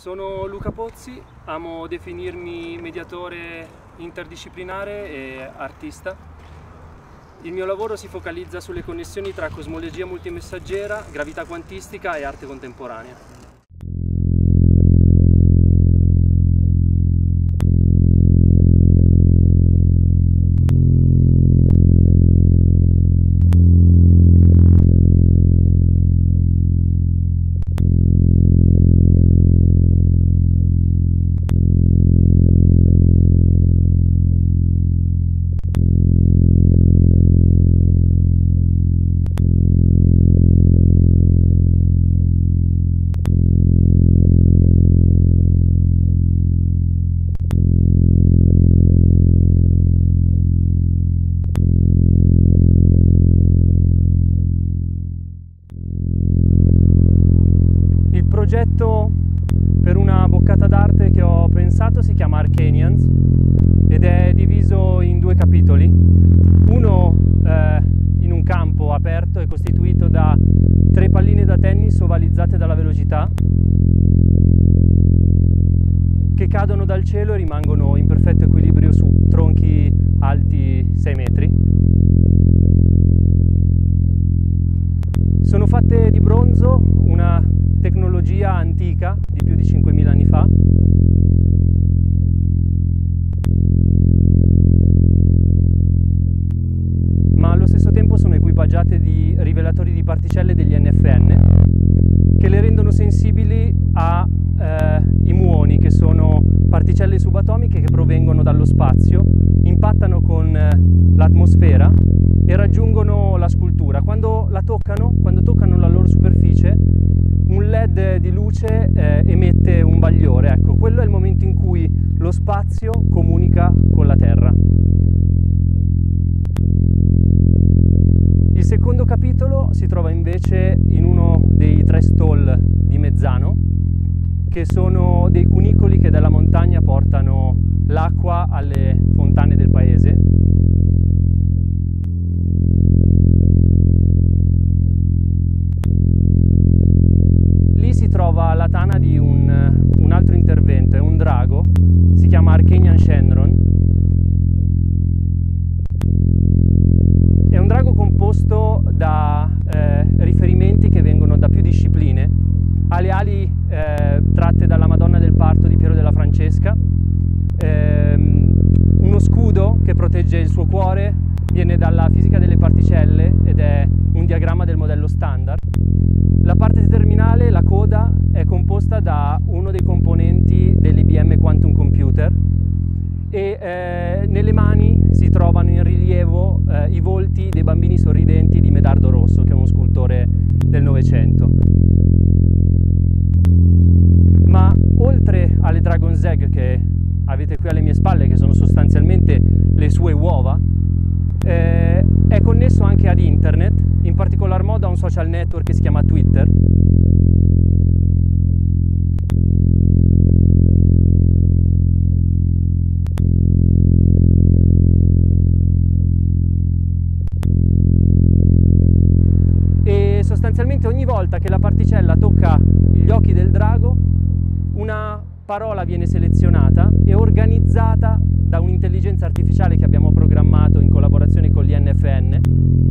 Sono Luca Pozzi, amo definirmi mediatore interdisciplinare e artista. Il mio lavoro si focalizza sulle connessioni tra cosmologia multimessaggera, gravità quantistica e arte contemporanea. Progetto per una boccata d'arte che ho pensato si chiama Arcanians ed è diviso in due capitoli. Uno eh, in un campo aperto è costituito da tre palline da tennis ovalizzate dalla velocità che cadono dal cielo e rimangono in perfetto equilibrio su tronchi alti 6 metri. Antica di più di 5.000 anni fa. Ma allo stesso tempo sono equipaggiate di rivelatori di particelle degli NFN che le rendono sensibili ai eh, muoni che sono particelle subatomiche che provengono dallo spazio, impattano con eh, l'atmosfera e raggiungono la scultura. Quando la toccano, quando toccano luce eh, emette un bagliore, ecco, quello è il momento in cui lo spazio comunica con la Terra. Il secondo capitolo si trova invece in uno dei tre stall di Mezzano, che sono dei cunicoli che dalla montagna portano l'acqua alle fontane del paese Archenian Shenron. È un drago composto da eh, riferimenti che vengono da più discipline, ha le ali eh, tratte dalla Madonna del Parto di Piero della Francesca, ehm, uno scudo che protegge il suo cuore, viene dalla fisica eh, nelle mani si trovano in rilievo eh, i volti dei bambini sorridenti di Medardo Rosso, che è uno scultore del Novecento. Ma oltre alle Dragon's Egg che avete qui alle mie spalle, che sono sostanzialmente le sue uova, eh, è connesso anche ad internet, in particolar modo a un social network che si chiama Twitter. Sostanzialmente ogni volta che la particella tocca gli occhi del drago, una parola viene selezionata e organizzata da un'intelligenza artificiale che abbiamo programmato in collaborazione con l'INFN.